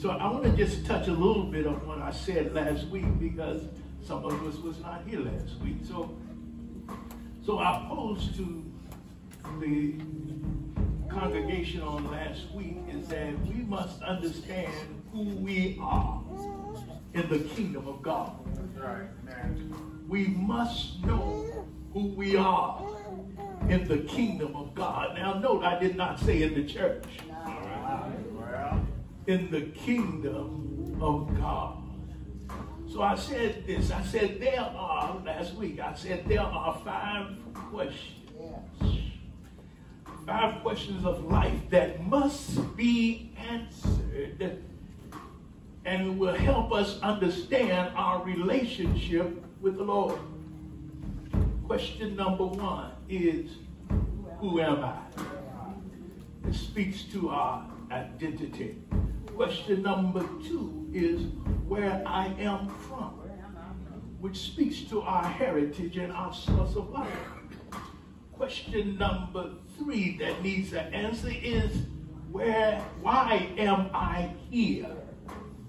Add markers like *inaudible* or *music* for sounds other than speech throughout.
So I want to just touch a little bit on what I said last week because some of us was not here last week. So, so I posed to the congregation on last week is that we must understand who we are in the kingdom of God. Right, man. We must know who we are in the kingdom of God. Now, note I did not say in the church. In the kingdom of God. So I said this. I said there are, last week, I said there are five questions. Five questions of life that must be answered and will help us understand our relationship with the Lord. Question number one is Who am I? It speaks to our identity. Question number two is Where I am from, which speaks to our heritage and our source of life. Question number three that needs an answer is Where, why am I here?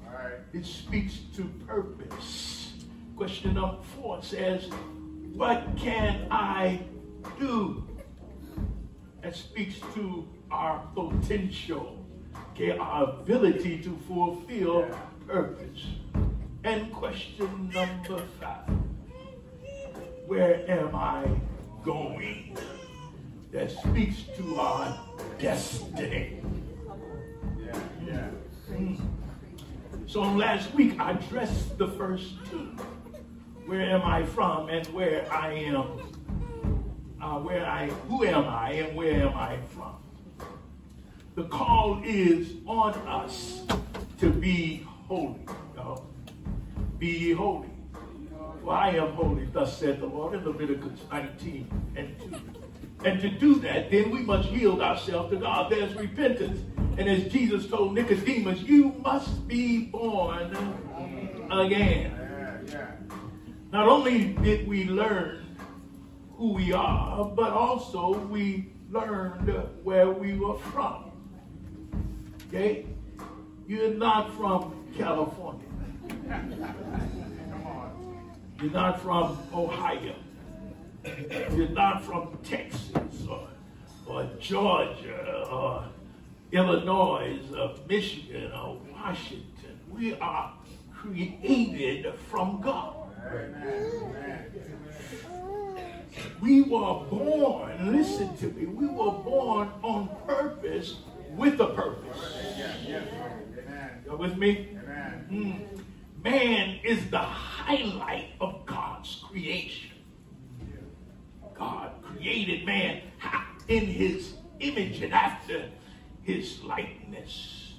right. It speaks to purpose. Question number four says, What can I do? That speaks to our potential, okay, our ability to fulfill purpose. And question number five, Where am I going? That speaks to our destiny. Yeah, yeah. So last week I addressed the first two. Where am I from and where I am? Uh, where I, who am I and where am I from? The call is on us to be holy. y'all. Be holy. For I am holy, thus said the Lord in Leviticus 19 and 2. And to do that, then we must yield ourselves to God. There's repentance. And as Jesus told Nicodemus, you must be born again. Not only did we learn who we are, but also we learned where we were from. Okay? You're not from California. You're not from Ohio. You're not from Texas or, or Georgia or Illinois or Michigan or Washington. We are created from God. We were born, listen to me, we were born on purpose with a purpose. You with me? Mm. Man is the highlight of God's creation. God created man in his image and after his likeness.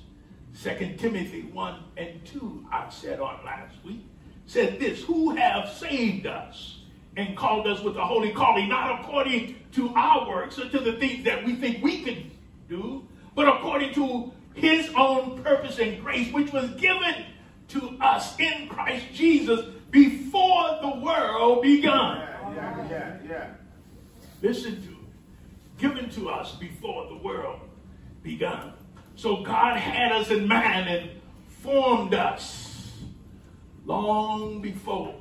Second Timothy 1 and 2, I said on last week, said this, who have saved us and called us with a holy calling, not according to our works or to the things that we think we can do, but according to his own purpose and grace, which was given to us in Christ Jesus before the world begun. Yeah, yeah, yeah. Listen to. Given to us before the world begun. So God had us in mind and formed us long before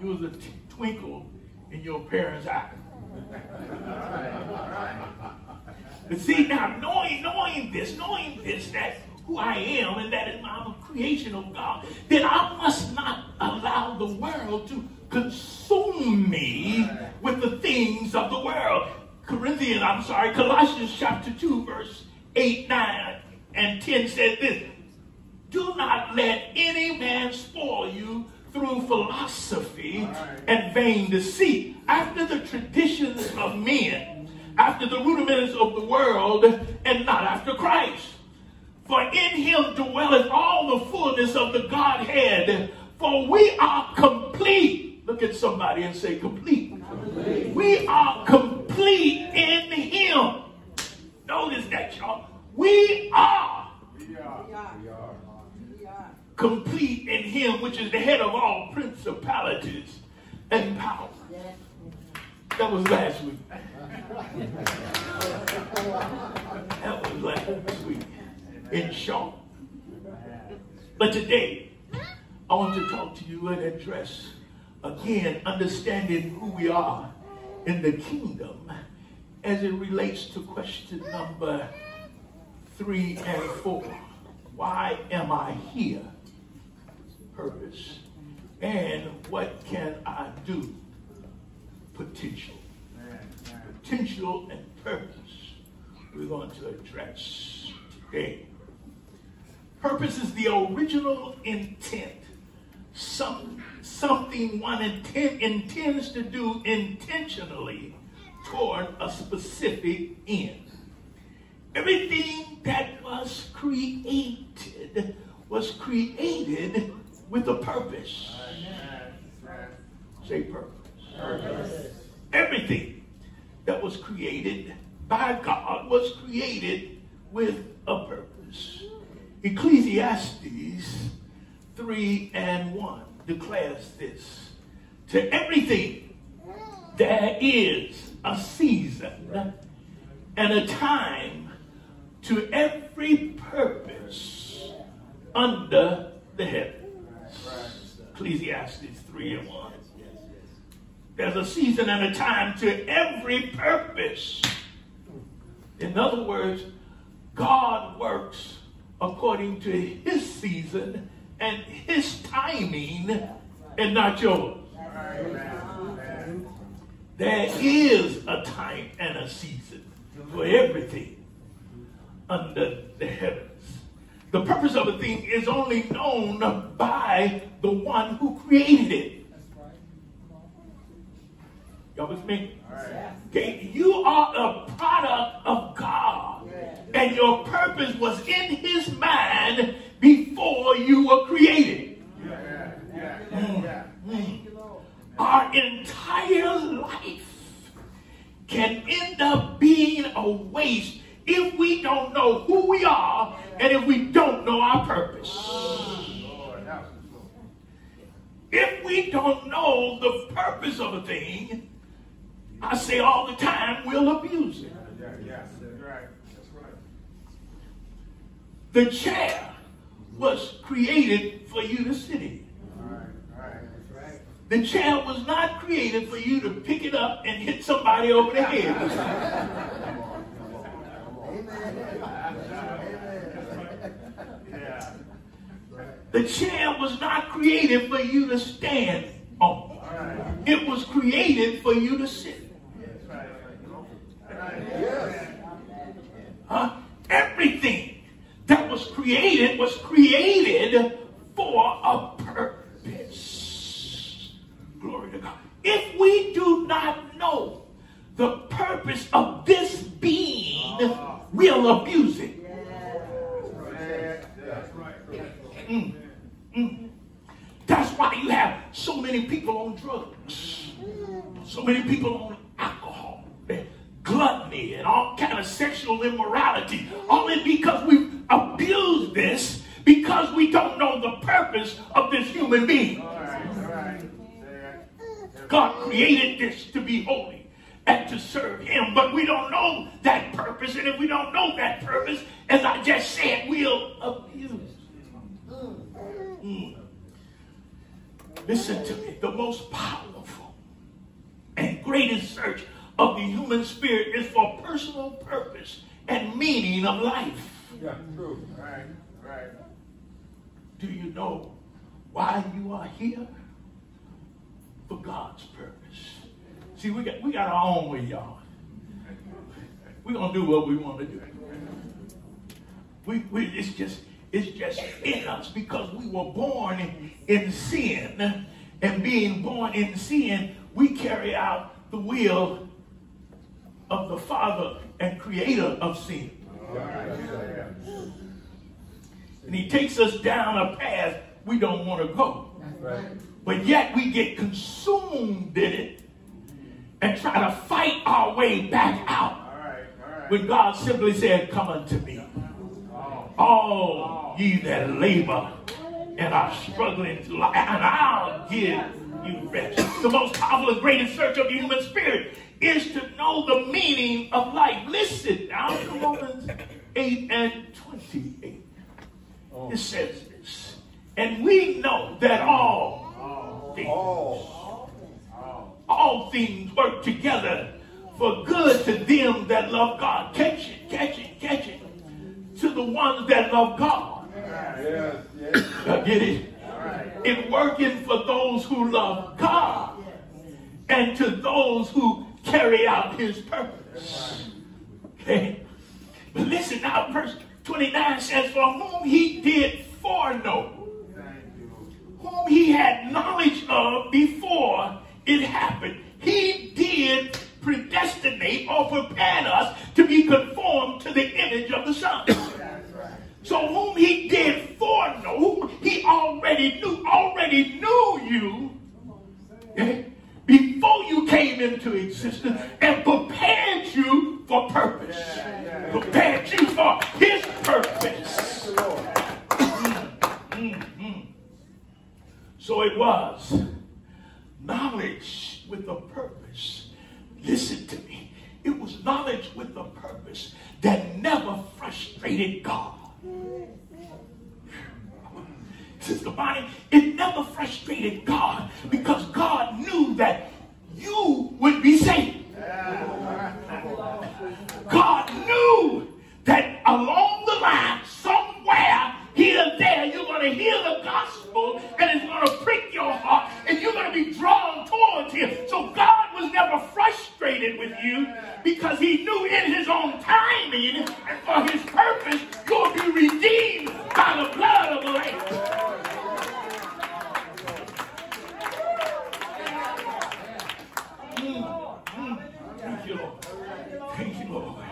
you was a twinkle in your parents' eye. *laughs* See now, knowing, knowing this, knowing this, that who I am and that is I'm a creation of God, then I must not allow the world to consume me with the things of the world. Corinthians, I'm sorry, Colossians chapter 2, verse 8, 9, and 10 says this. Do not let any man spoil you through philosophy and vain deceit, after the traditions of men, after the rudiments of the world, and not after Christ. For in him dwelleth all the fullness of the Godhead, for we are complete. Look at somebody and say, complete. We are complete in him. Notice that, y'all. We are We are. We are. complete in him, which is the head of all principalities and power. That was last week. That was last week. In short. But today, I want to talk to you and address again understanding who we are in the kingdom as it relates to question number three and four. Why am I here? Purpose. And what can I do? Potential. Potential and purpose we're going to address today. Purpose is the original intent. Some, something one intent, intends to do intentionally toward a specific end. Everything that was created was created with a purpose. Say purpose. Everything that was created by God was created with a purpose. Ecclesiastes 3 and 1 declares this. To everything there is a season and a time to every purpose under the heavens. Ecclesiastes 3 and 1. There's a season and a time to every purpose. In other words, God works according to his season and his timing and not yours. There is a time and a season for everything under the heavens. The purpose of a thing is only known by the one who created it. Y'all with me? Okay, you are a product of God. And your purpose was in his mind before you were created. Mm. Mm. Our entire life can end up being a waste if we don't know who we are and if we don't know our purpose. If we don't know the purpose of a thing, I say all the time, we'll abuse it. The chair was created for you to sit in. The chair was not created for you to pick it up and hit somebody over the head. The chair was not created for you to stand on. It was created for you to sit. Huh? Everything that was created was created for a purpose. Glory to God. If we do not know the purpose of this being, we'll abuse it. Mm, mm. That's why you have so many people on drugs, so many people on alcohol, gluttony, and all kind of sexual immorality, only because we've abused this because we don't know the purpose of this human being. God created this to be holy and to serve him, but we don't know that purpose, and if we don't know that purpose, as I just said, we'll abuse Mm. Listen to me. The most powerful and greatest search of the human spirit is for personal purpose and meaning of life. Yeah, true. Right, right. Do you know why you are here? For God's purpose. See, we got we got our own way, y'all. We're gonna do what we want to do. We, we it's just it's just in us because we were born in, in sin. And being born in sin, we carry out the will of the Father and Creator of sin. And He takes us down a path we don't want to go. But yet we get consumed in it and try to fight our way back out. When God simply said, Come unto me all ye that labor and are struggling to life, and I'll give you rest. The most powerful and greatest search of the human spirit is to know the meaning of life. Listen now to Romans 8 and 28. It says this. And we know that all things, all things work together for good to them that love God. Catch it, catch it, catch it. To the ones that love God. Yes, yes. Get it? It working for those who love God and to those who carry out his purpose. Okay? But listen now, verse 29 says, For whom he did foreknow, whom he had knowledge of before it happened, he did predestinate or prepare us to be conformed to the image of the Son. So whom he did foreknow, he already knew, already knew you okay, you came into existence and prepared you for purpose. Prepared you for his purpose. Mhm. So it was knowledge with a purpose. Listen to me. It was knowledge with a purpose that never frustrated God. Sister Bonnie, it never frustrated God because God knew that you would be saved. God knew that along the line, somewhere here and there, you're going to hear the gospel and it's going to prick your heart and you're going to be drawn towards Him. So God was never frustrated with you because He knew in His own timing and for His purpose, you'll be redeemed by the blood of the Lamb. Thank you, Lord. Thank you, Lord.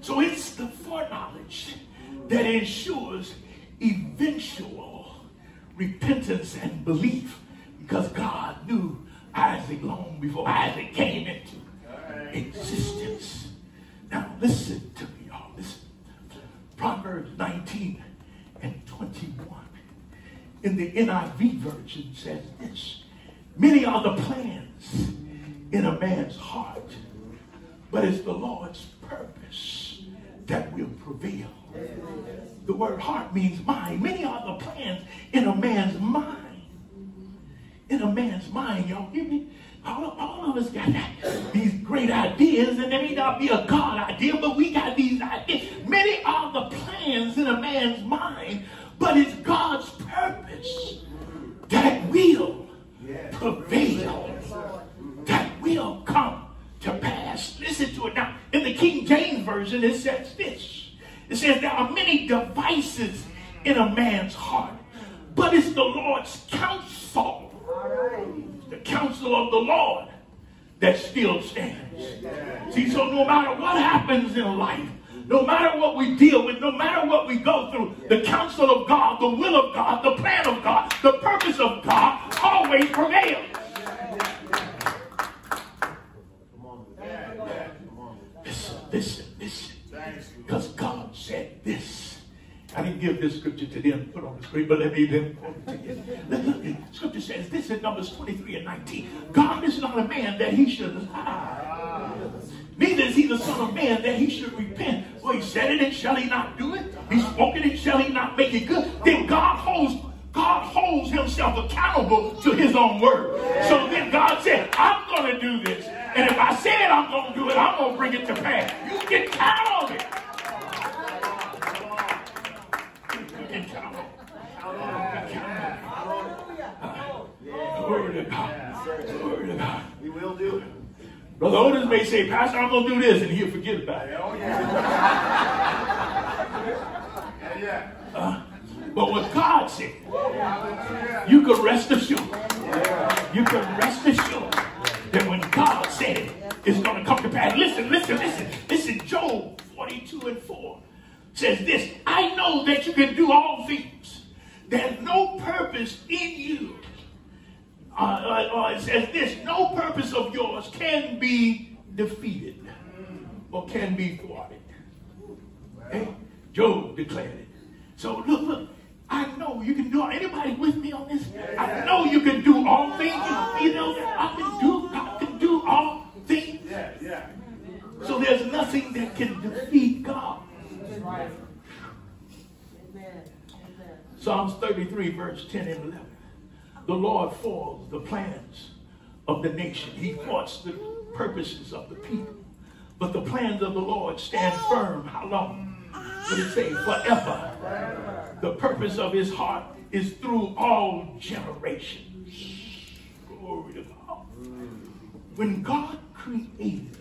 So it's the foreknowledge that ensures eventual repentance and belief because God knew Isaac long before Isaac came into existence. Now listen to me, y'all. Listen. Proverbs 19 and 21 in the NIV version says this Many are the plans in a man's heart, but it's the Lord's purpose that will prevail. The word heart means mind. Many are the plans in a man's mind. In a man's mind, y'all hear me? All, all of us got that, these great ideas, and they may not be a God idea, but we got these ideas. Many are the plans in a man's mind, but it's God's purpose that will prevail, that will come to pass. Listen to it now. In the King James Version, it says this. It there are many devices in a man's heart, but it's the Lord's counsel, the counsel of the Lord, that still stands. See, so no matter what happens in life, no matter what we deal with, no matter what we go through, the counsel of God, the will of God, the plan of God, the purpose of God always prevails. Listen, listen, listen. Because God this. I didn't give this scripture to them, put on the screen, but let me then quote it to you. Look, scripture says this in Numbers 23 and 19. God is not a man that he should lie. Neither is he the son of man that he should repent. For he said it and shall he not do it? He spoke it and shall he not make it good? Then God holds God holds himself accountable to his own word. So then God said, I'm going to do this. And if I said I'm going to do it, I'm going to bring it to pass. You can count on it. You can count on it. You can count on it. Glory to God. Glory to God. We will do it. Brother Otis may say, Pastor, I'm going to do this, and he'll forget about it. Oh, yeah. yeah, yeah. Uh, but what God said, you can rest assured. You can rest assured that when God said it, it's going to come to pass. Listen, listen, listen. Listen, Job 42 and 4 says this I know that you can do all things. There's no purpose in you. Uh, uh, uh, it says this no purpose of yours can be defeated or can be thwarted. Okay? Job declared it. So look, look. I know you can do. Anybody with me on this? I know you can do all things. You know, I can do. I can do all things. Yeah, yeah. So there's nothing that can defeat God. Psalms 33, verse 10 and 11. The Lord foils the plans of the nation. He thwarts the purposes of the people. But the plans of the Lord stand firm. How long? What it say? Forever. The purpose of his heart is through all generations. Glory to God. When God created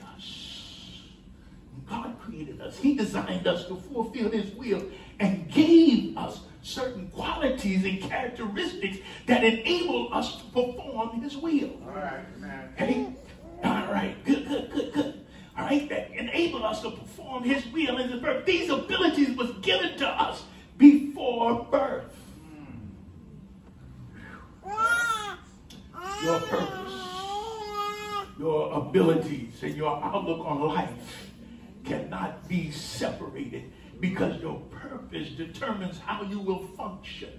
God created us, he designed us to fulfill his will and gave us certain qualities and characteristics that enable us to perform his will. All right, man. Okay? All right. Good, good, good, good. All right? That enable us to perform his will and his birth. These abilities was given to us before birth. Your purpose, your abilities, and your outlook on life cannot be separated because your purpose determines how you will function.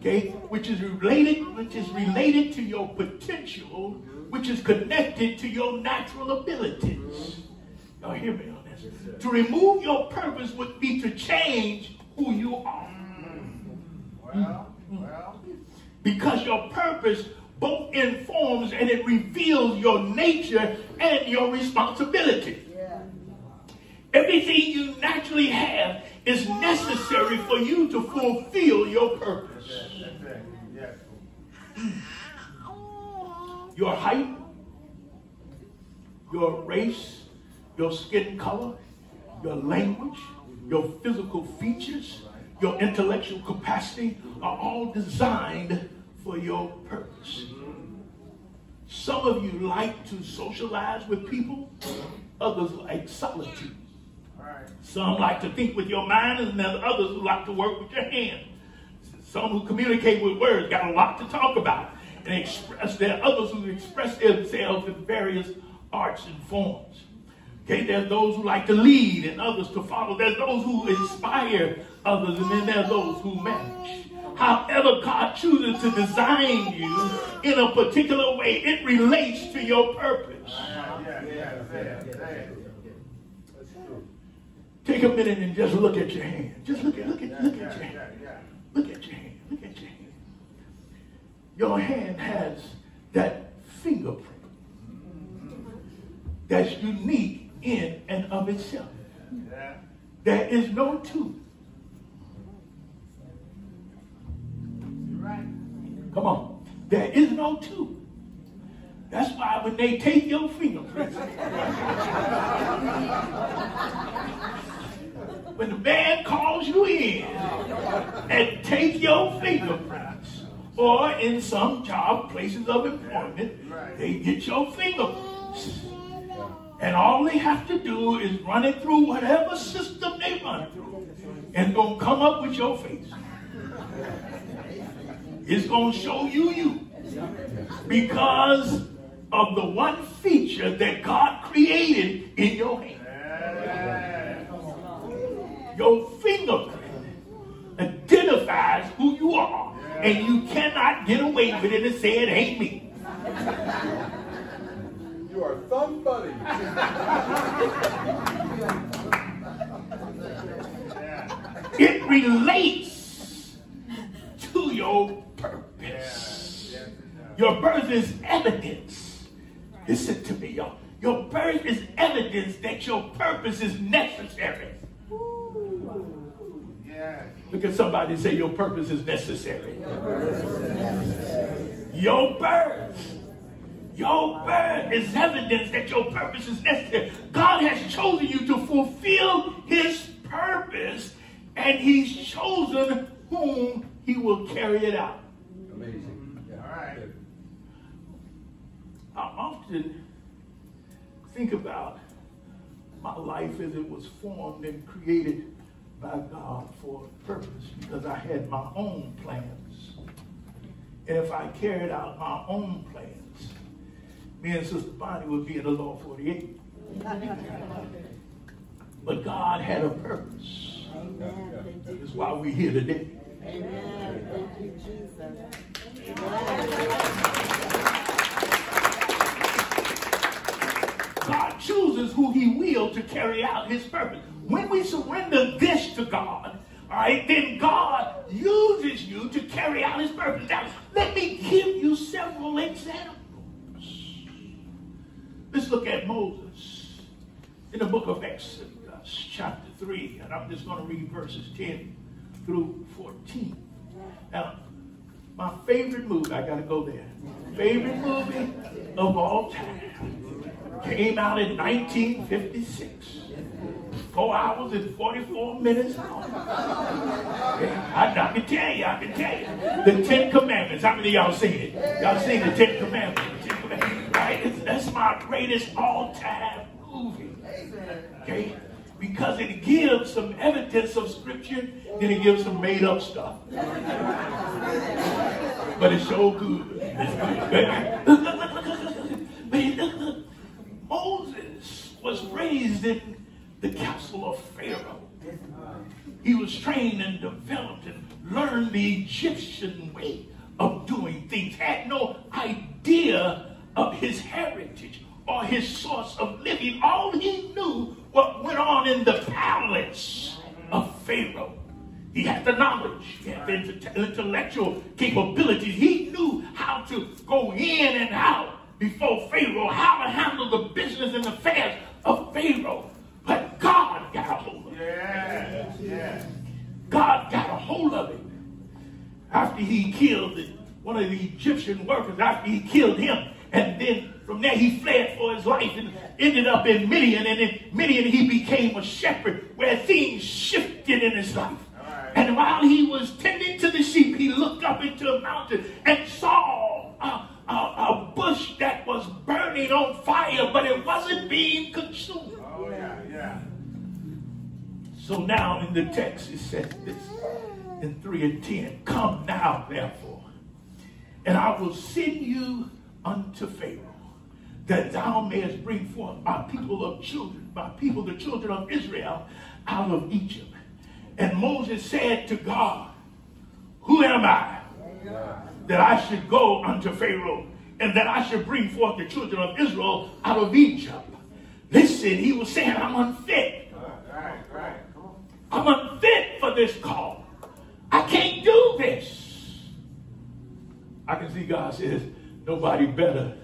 Okay, which is related, which is related to your potential, which is connected to your natural abilities. Y'all hear me on this? To remove your purpose would be to change who you are. Well, mm-hmm. well. Because your purpose both informs and it reveals your nature and your responsibility. Everything you naturally have is necessary for you to fulfill your purpose. Your height, your race, your skin color, your language, your physical features, your intellectual capacity are all designed for your purpose. Some of you like to socialize with people, others like solitude. Some like to think with your mind, and others who like to work with your hands. Some who communicate with words got a lot to talk about and express. There are others who express themselves in various arts and forms. Okay, there's those who like to lead and others to follow. There's those who inspire others, and then there's those who manage. However, God chooses to design you in a particular way, it relates to your purpose. Yeah, yeah, yeah. Take a minute and just look at your hand. Just look at look at look at your hand. Look at your hand. Look at your hand. Your hand has that fingerprint that's unique in and of itself. There is no two. Come on. There is no two. That's why when they take your fingerprints, when the man calls you in and take your fingerprints, or in some job places of employment, they get your fingerprints. And all they have to do is run it through whatever system they run through, and gonna come up with your face. It's gonna show you you because of the one feature that God created in your hand. Yeah. Your fingerprint identifies who you are, and you cannot get away with it and say it ain't me. You are somebody. It relates to your purpose. Yes, it does. Your birth is evidence. Listen to me, y'all. Your birth is evidence that your purpose is necessary. Yes. Look at somebody and say, Your purpose is necessary. Your birth. Your birth is evidence that your purpose is necessary. God has chosen you to fulfill his purpose, and he's chosen whom he will carry it out. Amazing. All right. I often think about my life as it was formed and created by God for a purpose because I had my own plans. And if I carried out my own plans, me and Sister Bonnie would be in the Lower 48. But God had a purpose. Amen. That's why we're here today. Amen. Thank you, Jesus. God chooses who he will to carry out his purpose. When we surrender this to God, all right, then God uses you to carry out his purpose. Now, let me give you several examples. Let's look at Moses in the book of Exodus, chapter 3, and I'm just going to read verses 10 through 14. Now, my favorite movie, I got to go there. Favorite movie of all time came out in 1956. Four hours and 44 minutes long. I, I can tell you, I can tell you. The Ten Commandments. How many of y'all seen it? Y'all seen the Ten Commandments? The Ten Commandments, right? That's my greatest all-time movie. Okay? Because it gives some evidence of scripture, then it gives some made-up stuff. But it's so good. It's good. Moses was raised in the castle of Pharaoh. He was trained and developed and learned the Egyptian way of doing things, had no idea of his heritage or his source of living. All he knew what went on in the palace of Pharaoh. He had the knowledge, he had the intellectual capabilities. He knew how to go in and out before Pharaoh, how to handle the business and affairs of Pharaoh. But God got a hold of it. Yeah. Yeah. God got a hold of it. After he killed one of the Egyptian workers, after he killed him, and then from there he fled for his life and ended up in Midian. And in Midian he became a shepherd where things shifted in his life. And while he was tending to the sheep, he looked up into a mountain and saw a, a, a bush that was burning on fire, but it wasn't being consumed. Oh, yeah, yeah. So now in the text it says this in 3 and 10 Come now, therefore, and I will send you unto Pharaoh, that thou mayest bring forth my people of children, my people, the children of Israel, out of Egypt. And Moses said to God, Who am I that I should go unto Pharaoh and that I should bring forth the children of Israel out of Egypt? Listen, he was saying, I'm unfit. I'm unfit for this call. I can't do this. I can see God says, nobody better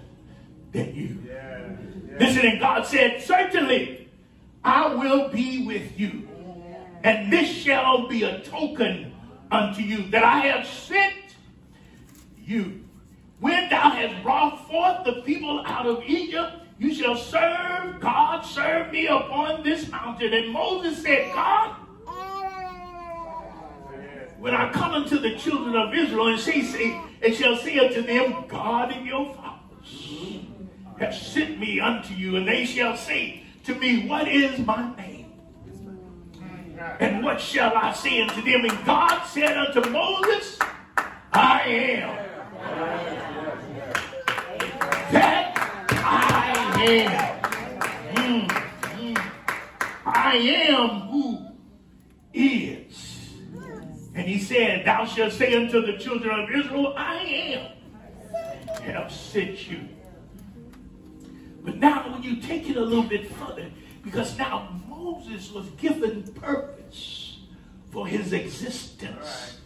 than you. Yeah. yeah. Listen, and God said, certainly I will be with you. And this shall be a token unto you that I have sent you. When thou hast brought forth the people out of Egypt, you shall serve God, serve me upon this mountain. And Moses said, God, when I come unto the children of Israel and she say, and shall say unto them, God and your fathers have sent me unto you, and they shall say to me, What is my name? And what shall I say unto them? And God said unto Moses, I am that I am. Mm, mm. I am who is. And he said, Thou shalt say unto the children of Israel, I am, have sent you. But now, when you take it a little bit further, because now Moses was given purpose for his existence.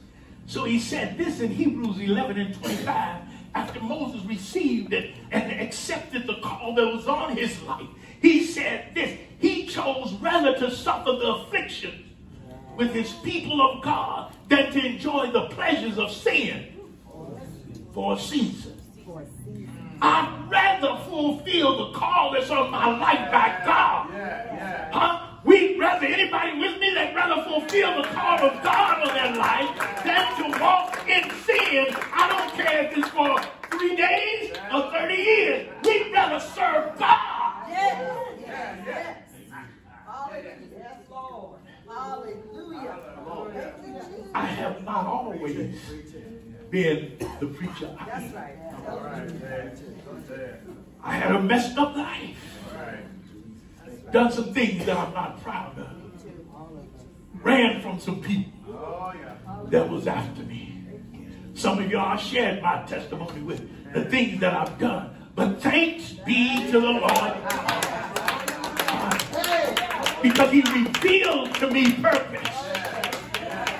So he said this in Hebrews 11 and 25 after Moses received it and accepted the call that was on his life. He said this He chose rather to suffer the afflictions with his people of God than to enjoy the pleasures of sin for a season. I'd rather fulfill the call that's on my life by God. Huh? We'd rather, anybody with me, that rather fulfill the call of God on their life than to walk in sin. I don't care if it's for three days or 30 years. We'd rather serve God. Yes, yes, yes. Hallelujah. Yes, Lord. Hallelujah. Thank you, Jesus. I have not always been the preacher I That's am. right. All right, yeah. Yeah. I had a messed up life. Done some things that I'm not proud of. Ran from some people that was after me. Some of y'all shared my testimony with the things that I've done. But thanks be to the Lord. Because he revealed to me purpose.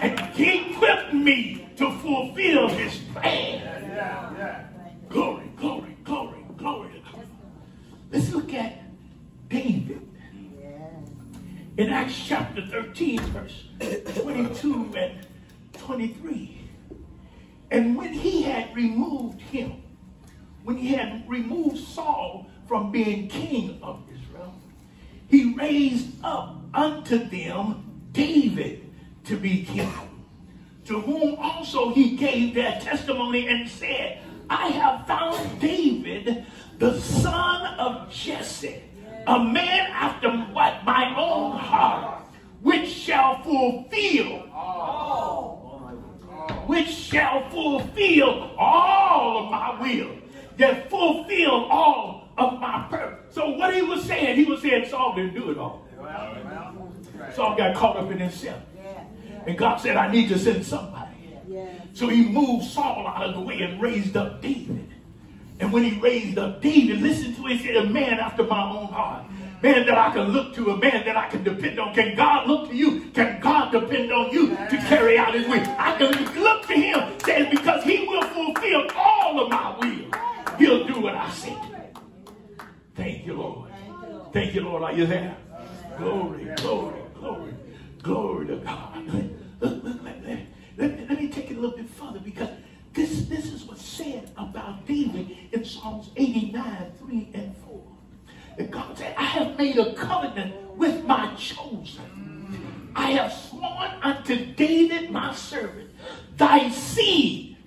and he equipped me to fulfill his plan. Glory, glory, glory, glory. Let's look at David in Acts chapter 13, verse 22 and 23. And when he had removed him, when he had removed Saul from being king of Israel, he raised up unto them David to be king, to whom also he gave their testimony and said, I have found David, the son of Jesse, a man after what? My own heart, which shall fulfill which shall fulfill all of my will, that fulfill all of my purpose. So what he was saying, he was saying Saul didn't do it all. Well, well, right. Saul got caught up in himself. And God said, I need to send somebody. So he moved Saul out of the way and raised up David. And when he raised up David, listen to it, he said, a man after my own heart. Man that I can look to, a man that I can depend on. Can God look to you? Can God depend on you to carry out his will? I can look to him, says, because he will fulfill all of my will. He'll do what I say. Thank you, Lord. Thank you, Lord. Are you there? Glory, glory, glory, glory to God. Let- let- let- let me take it a little bit further because this, this is what's said about David in Psalms 89, 3 and 4. That God said, I have made a covenant with my chosen. I have sworn unto David my servant, thy seed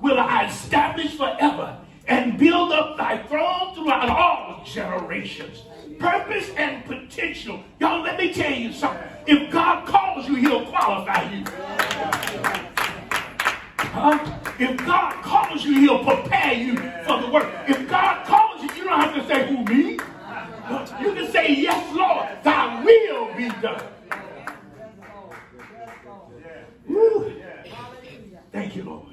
will I establish forever and build up thy throne throughout all generations. Purpose and potential. Y'all, let me tell you something. If God calls you, he'll qualify you. Huh? If God calls you, he'll prepare you for the work. If God calls you, you don't have to say, who, me? You can say, yes, Lord, thy will be done. Woo. Thank you, Lord.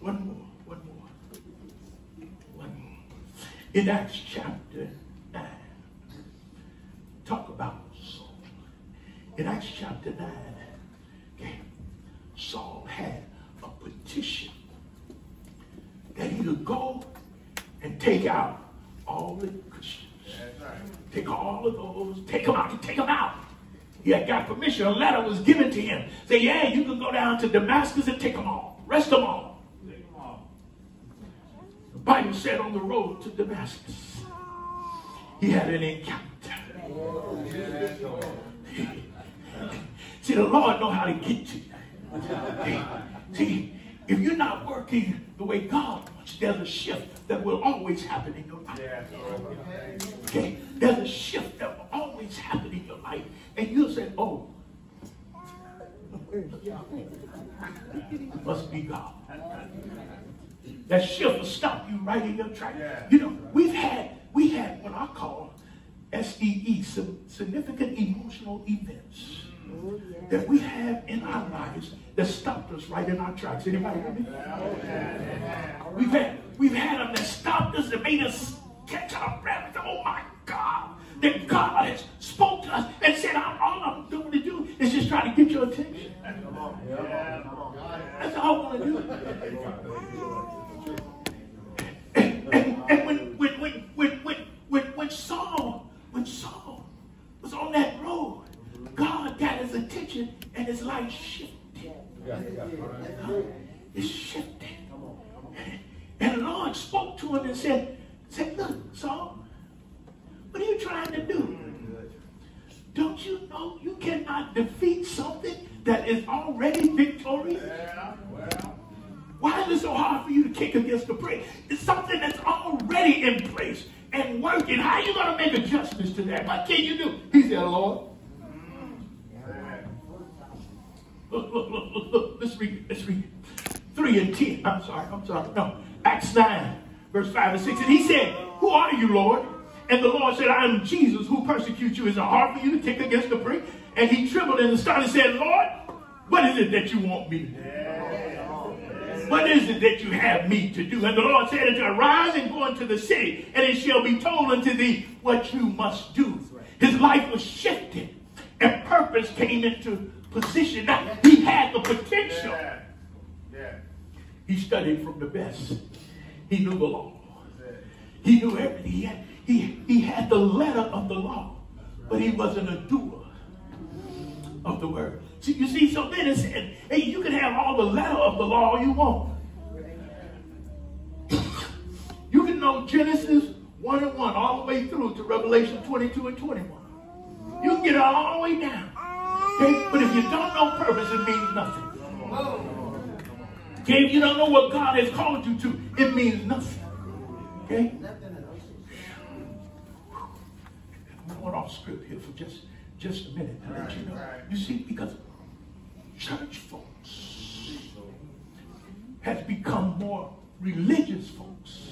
One more, one more. One more. In Acts chapter 9, talk about Saul. In Acts chapter 9, okay, Saul had a petition that he could go and take out all the Christians. That's right. Take all of those, take them out, take them out. He had got permission. A letter was given to him. Say, yeah, you can go down to Damascus and take them all. Rest them all. Take them off. The Bible said on the road to Damascus, he had an encounter. See, the Lord know how to get you. See, if you're not working the way God wants, there's a shift that will always happen in your life. Okay? There's a shift that will always happen in your life. And you'll say, oh, must be God. That shift will stop you right in your track. You know, we've had, we had what I call SEE, significant emotional events that we have in our lives that stopped us right in our tracks. Anybody with me? We've had, we've had them that stopped us and made us catch our breath. Oh my God. That God has spoke to us and said, all I'm doing to do is just try to get your attention. That's all I want to do. And, and, and when, when, when, when, when, when Saul, when Saul was on that road, God got his attention and his life shifted. It shifted. And the Lord spoke to him and said, said, look, Saul, what are you trying to do? Don't you know you cannot defeat something that is already victorious? Yeah, well, Why is it so hard for you to kick against the prick? It's something that's already in place and working. How are you going to make adjustments to that? What can you do? He said, Lord, look, look, look, look, look. Let's read it. Let's read it. 3 and 10. I'm sorry, I'm sorry. No. Acts 9, verse 5 and 6. And he said, Who are you, Lord? And the Lord said, I am Jesus who persecutes you. Is it hard for you to kick against the prick? And he trembled and started and said, Lord, what is it that you want me to do? What is it that you have me to do? And the Lord said unto Arise and go into the city, and it shall be told unto thee what you must do. His life was shifted, and purpose came into position. Now, he had the potential. Yeah. Yeah. He studied from the best. He knew the law. He knew everything. He had, he, he had the letter of the law, but he wasn't a doer of the word. See, you see, so then it said, hey, you can have all the letter of the law you want. You can know Genesis 1 and 1 all the way through to Revelation 22 and 21. You can get it all the way down. But if you don't know purpose, it means nothing. Okay? If you don't know what God has called you to, it means nothing. Okay? I'm going off script here for just, just a minute to let you know. You see, because church folks has become more religious folks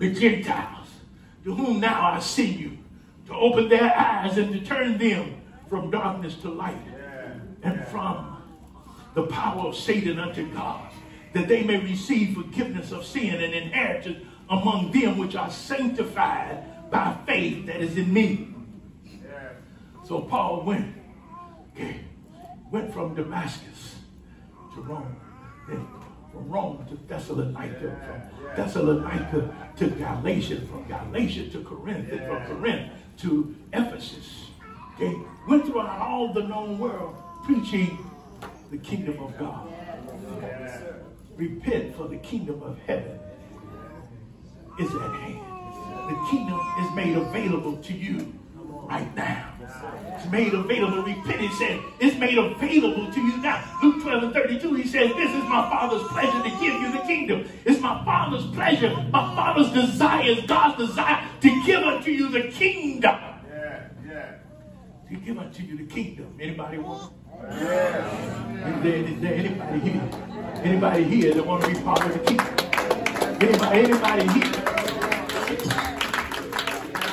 the Gentiles, to whom now I see you, to open their eyes and to turn them from darkness to light, and from the power of Satan unto God, that they may receive forgiveness of sin and inheritance among them which are sanctified by faith that is in me. So Paul went, okay, went from Damascus to Rome, from Rome to Thessalonica, from Thessalonica to Galatia, from Galatia to Corinth, and from Corinth to Ephesus. Okay, went throughout all the known world preaching the kingdom of God. Repent for the kingdom of heaven is at hand. The kingdom is made available to you right now. It's made available. Repent, he said, it's made available to you now. Luke 12 and 32, he says, This is my Father's pleasure to give you the kingdom. It's my Father's pleasure, my Father's desire, is God's desire to give unto you the kingdom. Yeah. Yeah. To give unto you the kingdom. Anybody want? Is there, is there anybody here? Anybody here that want to be part of the kingdom? Anybody, anybody here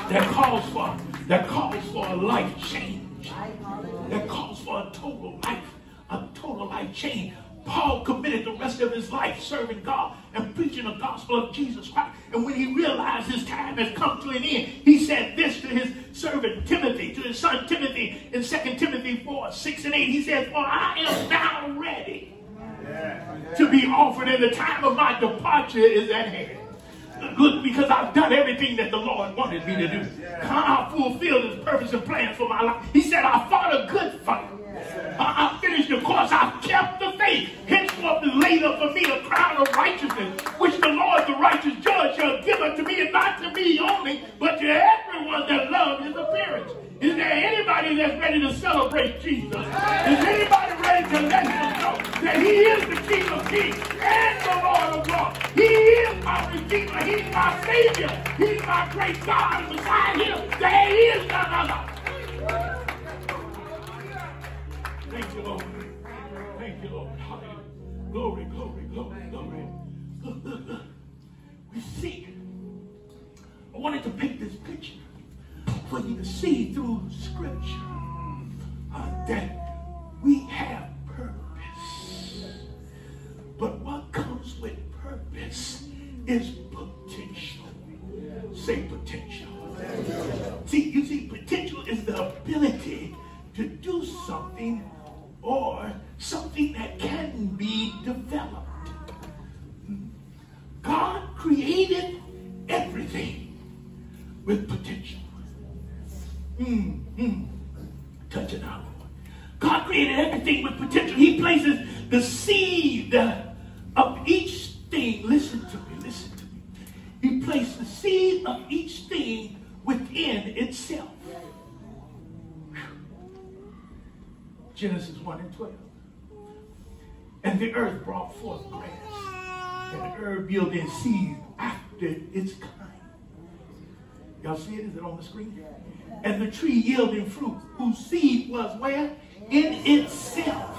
that calls for that calls for a life change? That calls for a total life, a total life change. Paul committed the rest of his life serving God and preaching the gospel of Jesus Christ. And when he realized his time has come to an end, he said this to his servant Timothy, to his son Timothy in 2 Timothy 4, 6 and 8. He said, For I am now ready to be offered, and the time of my departure is at hand. Look, because I've done everything that the Lord wanted me to do. I fulfilled his purpose and plans for my life. He said, I fought a good fight. I, I finished the course. I've kept the faith. Henceforth is laid up for me a crown of righteousness, which the Lord, the righteous judge, shall give unto me, and not to me only, but to everyone that. Is there anybody that's ready to celebrate Jesus? Is anybody ready to let him know that he is the King of kings and the Lord of lords? He is my Redeemer. He's my Savior. He's my great God. And beside him, there is none other. Thank you, Lord. Thank you, Lord. Glory, glory, glory, glory. We see. I wanted to paint this picture for you to see through Scripture uh, that we have purpose. But what comes with purpose is potential. Say potential. See, you see, potential is the ability to do something or something that can be developed. God created everything with potential. Mm, mm. Touching our Lord. God created everything with potential. He places the seed uh, of each thing. Listen to me, listen to me. He placed the seed of each thing within itself. Genesis 1 and 12. And the earth brought forth grass, and the herb yielded seed after its kind. Y'all see it? Is it on the screen? and the tree yielding fruit, whose seed was where? In itself.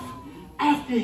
After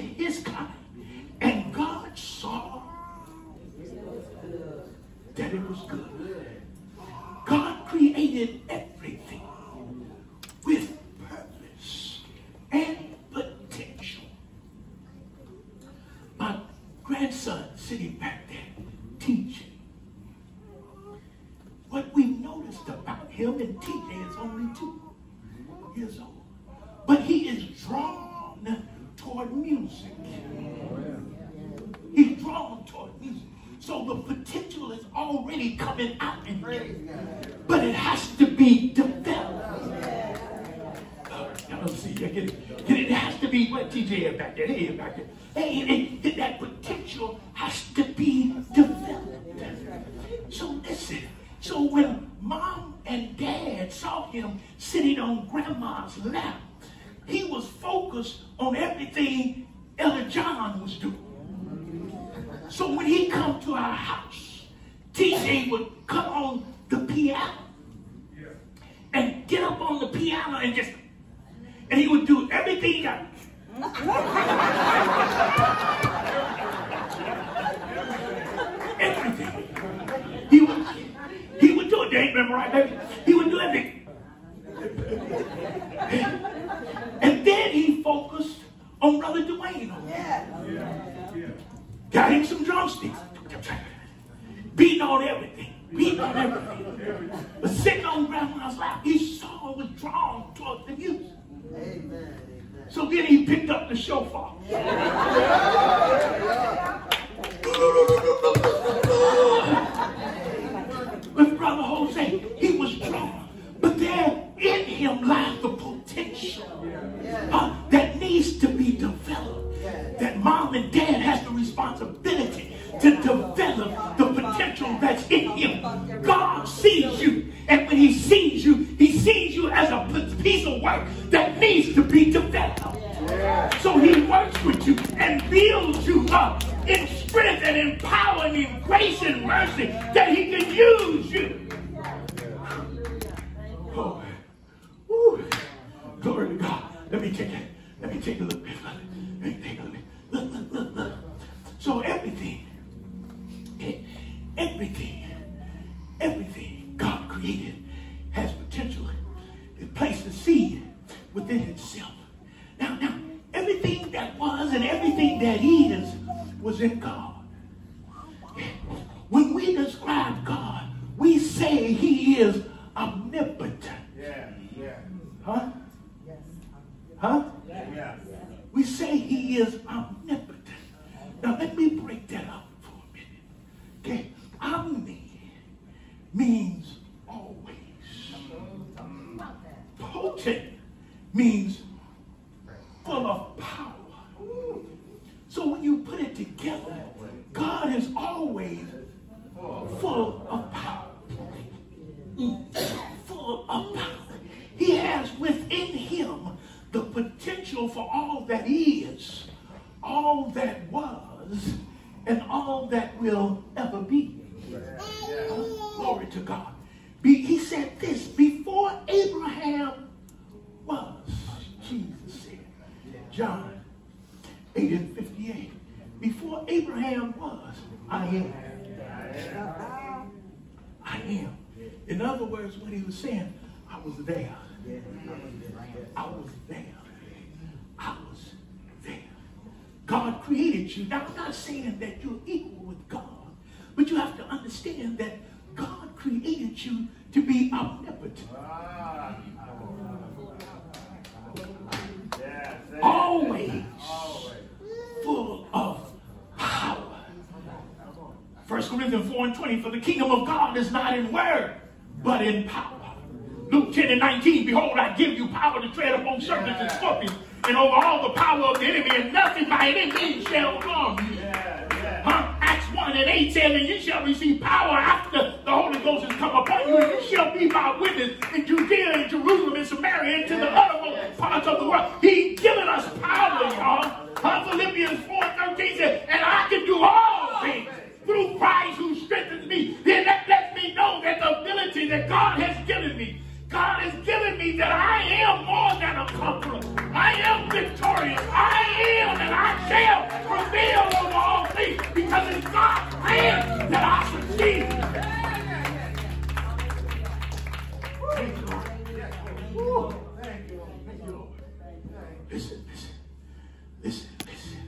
Glory to God. Be, he said this before Abraham was, Jesus said, John 8 and 58, before Abraham was, I am. I am. In other words, what he was saying, I was there. I was there. I was there. God created you. Now, I'm not saying that you're equal with God, but you have to understand that God created you to be omnipotent. Ah. Yes. Always Always. full of power. 1 Corinthians 4 and 20, for the kingdom of God is not in word, but in power. Luke 10 and 19, behold, I give you power to tread upon serpents and scorpions and over all the power of the enemy, and nothing by any means shall harm you. Yeah. Yeah. Huh? Acts 1 and 8 said, and you shall receive power after the Holy Ghost has come upon you, and you shall be my witness in Judea and Jerusalem and Samaria and to the uttermost parts of the world. He's given us power, y'all. Huh? Philippians 4 and 13 said, and I can do all things through Christ who strengthens me. Then that lets me know that the ability that God has given me, God has given me that I am more than a conqueror. I am victorious. I am and I shall prevail over all things because it's God's plan that I succeed. Listen, listen, listen, listen.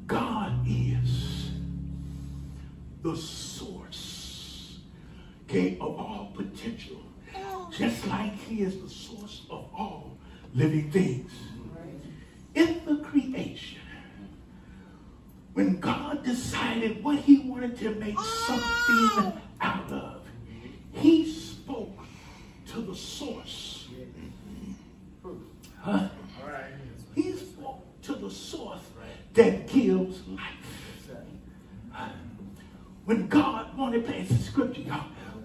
*clears throat* God is the okay, of all potential, oh. just like He is the source of all living things. In the creation, when God decided what He wanted to make something oh. out of, He spoke to the source. Huh? He spoke to the source that gives life. When God wanted plants, it's scripture, y'all.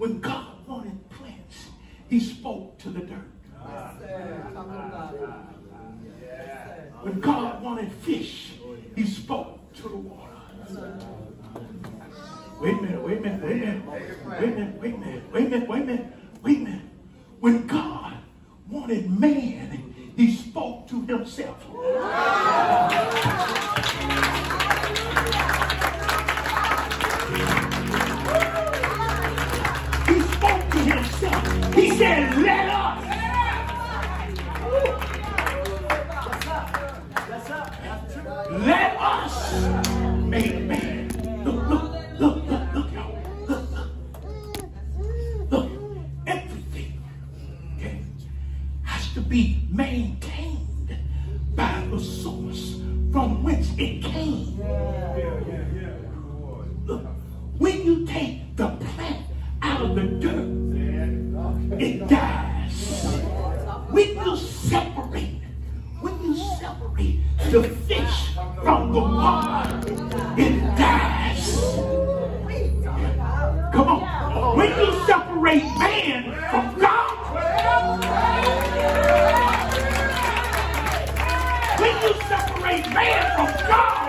When God wanted plants, he spoke to the dirt. When God wanted fish, he spoke to the water. Wait a minute, wait a minute, wait a minute, wait a minute, wait a minute, wait a minute, wait a minute, wait a minute. When God wanted man, he spoke to himself. Man from God,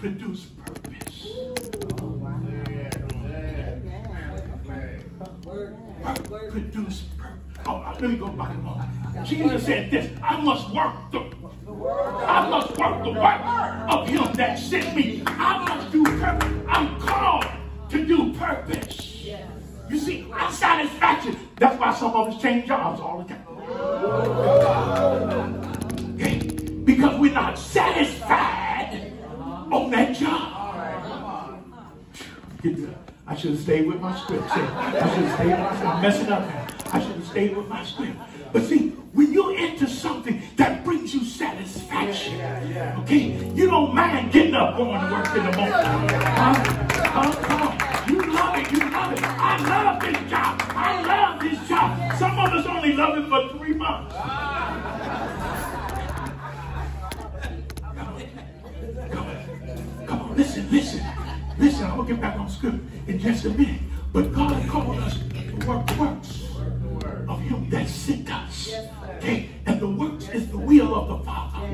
produce purpose. Produce purpose. Oh, uh, let me go back a moment. Jesus said this, I must work the I must work the work of him that sent me. I must do purpose. I'm called to do purpose. You see, I'm satisfaction. That's why some of us change jobs all the time. Okay? Because we're not satisfied Oh, on that job. I should have stayed with my script. I should have stayed with my script. I'm messing up now. I should have stayed with my script. But see, when you're into something that brings you satisfaction, okay, you don't mind getting up going to work in the morning. Huh? Huh? Come on. You love it. You love it. I love this job. I love this job. Some of us only love it for three months. Come on. Come on. Listen, listen. I'm going to get back on script in just a minute. But God called us to work works of him that sent us. Okay? And the works is the will of the Father.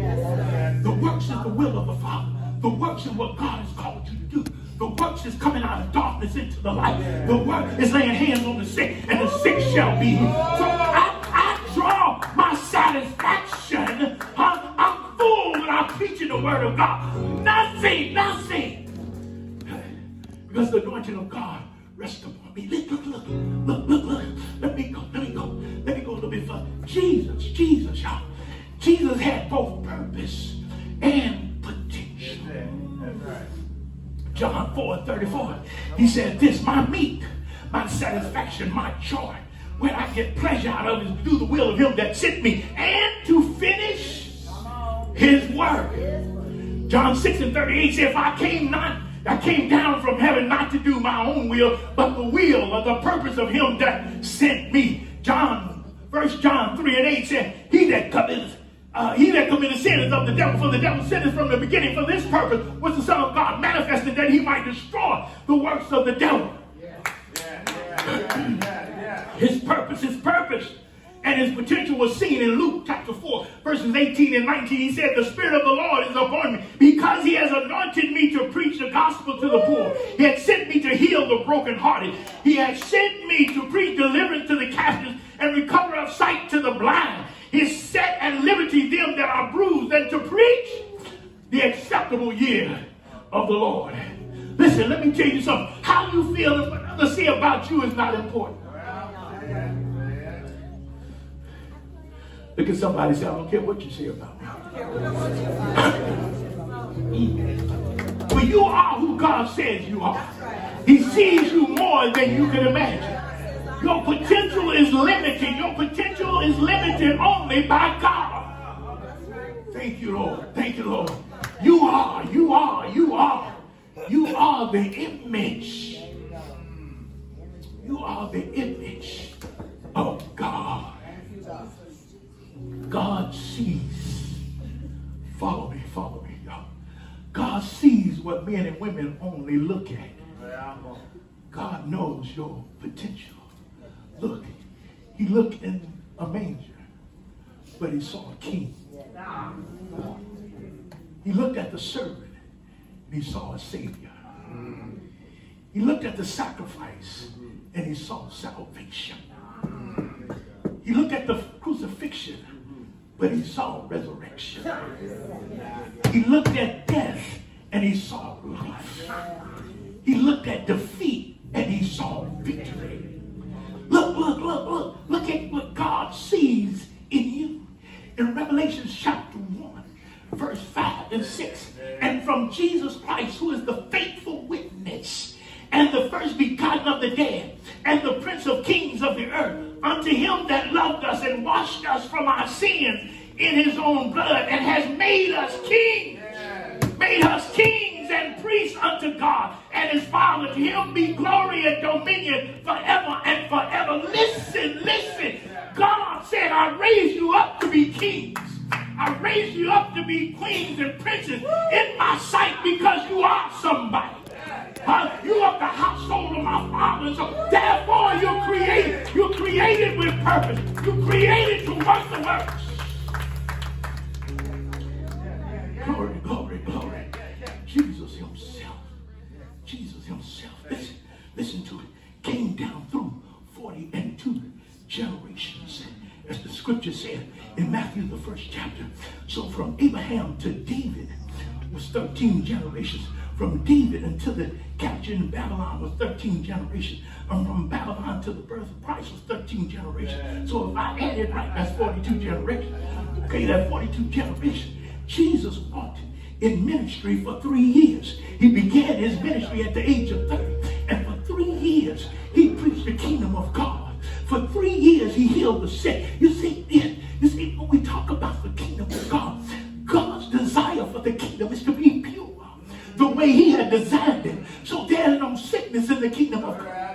The works is the will of the Father. The works is what God has called you to do. The works is coming out of darkness into the light. The work is laying hands on the sick, and the sick shall be healed. So I, I draw my satisfaction. Huh? I'm full when I'm preaching the word of God. Nothing, nothing. Because the anointing of God rests upon me. Look, look, look, look, look, look. Let me go, let me go, let me go a little bit further. Jesus, Jesus, y'all. Jesus had both purpose and potential. John 4 34. He said, This my meat, my satisfaction, my joy, when I get pleasure out of is to do the will of him that sent me and to finish his work. John 6 and 38 said, If I came not I came down from heaven not to do my own will, but the will of the purpose of him that sent me. John, First John 3 and 8 said, He that committeth, uh, he that committed sin is of the devil, for the devil sinned from the beginning. For this purpose was the Son of God manifested that he might destroy the works of the devil. his purpose, his purpose and his potential was seen in Luke chapter 4, verses 18 and 19. He said, The Spirit of the Lord is upon me because he has anointed me to preach the gospel to the poor. He had sent me to heal the brokenhearted. He had sent me to preach deliverance to the captives and recover of sight to the blind. He set at liberty them that are bruised and to preach the acceptable year of the Lord. Listen, let me tell you something. How you feel and what others say about you is not important. Look at somebody say, I don't care what you say about me. *laughs* but you are who God says you are. He sees you more than you can imagine. Your potential is limited. Your potential is limited only by God. Thank you, Lord. Thank you, Lord. You are, you are, you are. You are the image. You are the image of God. God sees. Follow me, follow me, y'all. God sees what men and women only look at. God knows your potential. Look, he looked in a manger, but he saw a king. He looked at the servant, and he saw a savior. He looked at the sacrifice, and he saw salvation. He looked at the crucifixion, but he saw resurrection. He looked at death and he saw life. He looked at defeat and he saw victory. Look, look, look, look. Look at what God sees in you. In Revelation chapter 1, verse 5 and 6. And from Jesus Christ, who is the faithful witness and the first begotten of the dead and the prince of kings of the earth, unto him that loved us and washed us from our sins in his own blood and has made us kings. Made us kings and priests unto God and his Father. To him be glory and dominion forever and forever. Listen, listen. God said, I raised you up to be kings. I raised you up to be queens and princes in my sight because you are somebody. Uh, you are the household of my father. So therefore, you're created. You're created with purpose. You're created to work the works. Glory, glory, glory. Jesus Himself. Jesus Himself. Listen, listen to it. Came down through 40 and two generations. As the scripture said in Matthew, the first chapter. So from Abraham to David was 13 generations. From David until the capture in Babylon was 13 generations. And from Babylon to the birth of Christ was 13 generations. So if I add it right, that's 42 generations. Okay, that 42 generations. Jesus walked in ministry for three years. He began his ministry at the age of 30. And for three years, he preached the kingdom of God. For three years, he healed the sick. You see, you see, when we talk about the kingdom of God, God's desire for the kingdom is to be way he had designed it. So there's no sickness in the kingdom of God.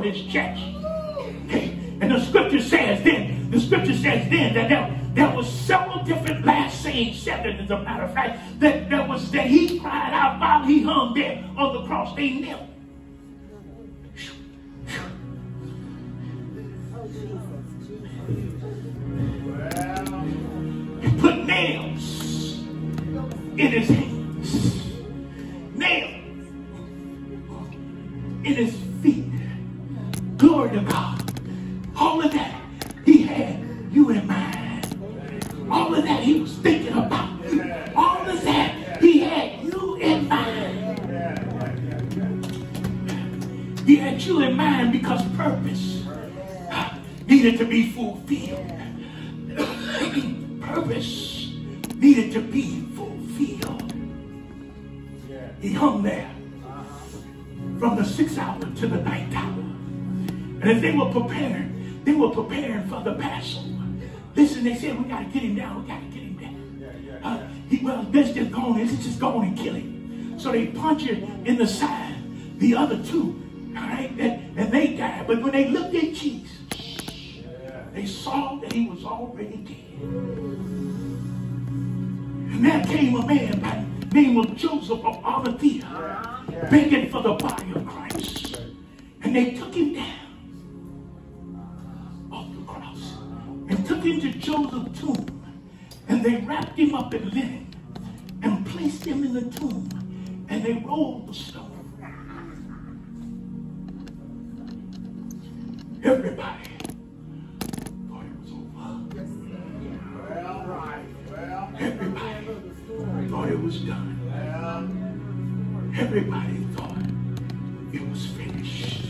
Back and down his chest. And the scripture says then, the scripture says then that there, there was several different last sayings, seven as a matter of fact, that there was that he cried out while he hung there on the cross. They knelt. For the Passover. Listen, they said, we got to get him down. We got to get him down. Uh, he, well, let's just go on. Let's just go on and kill him. So they punch him in the side. The other two, all right, and, and they died. But when they looked at Jesus, they saw that he was already dead. And there came a man by the name of Joseph of Arimathea begging for the body of Christ. And they took him down took him to Joseph's tomb. And they wrapped him up in linen and placed him in the tomb. And they rolled the stone. Everybody thought it was over. Well, right. Everybody thought it was done. Well. Everybody thought it was finished.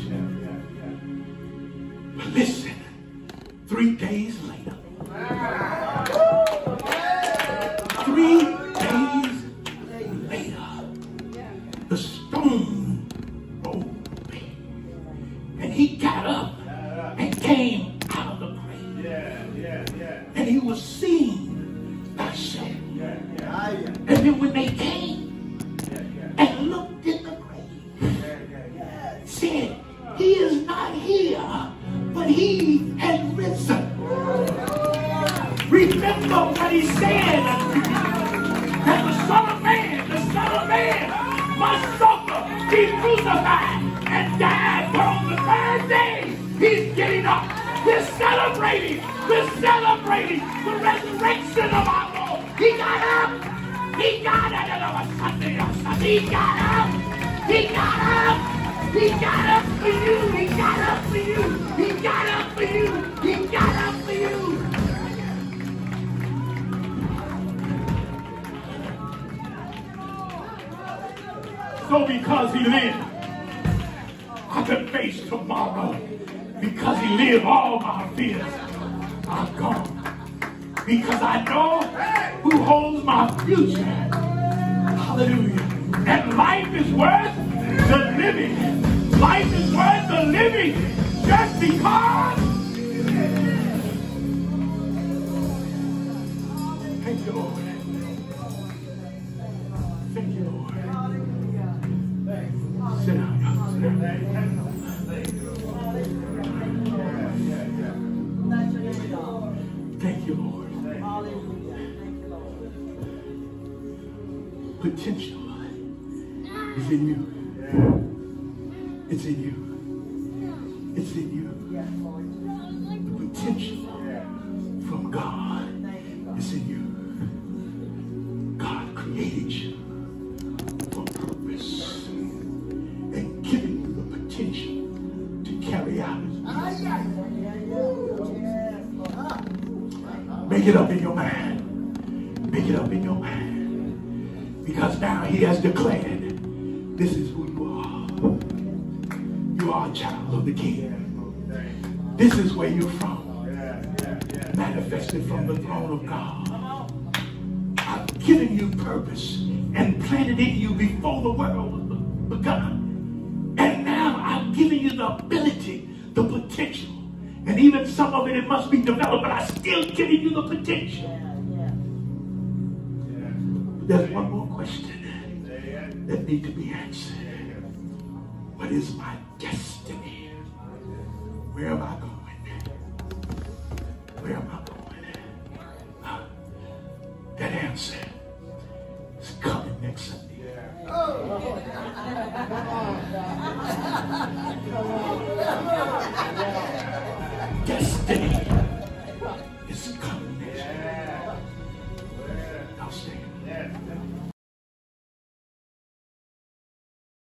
Thank you, Lord. Sit. Thank you, Lord. Potential is in you. It's in you. It's in you. The potential from God is in you. Make it up in your mind. Make it up in your mind. Because now he has declared this is who you are. You are a child of the king. This is where you're from. Manifested from the throne of God. I've given you purpose and planted in you before the must be developed, but I still giving you the potential. There's one more question that need to be answered. What is my